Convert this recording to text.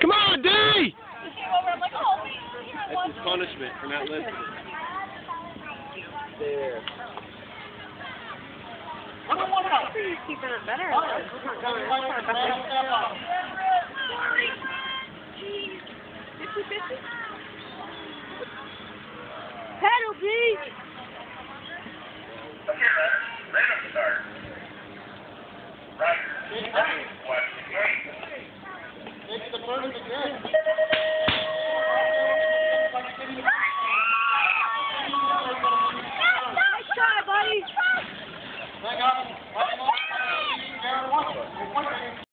Come on, D! Like, oh, That's his punishment for not listening. There. I don't want to keep it better. Sorry. Jeez. Bitchy, bitchy. Pedal, please. It's the first again.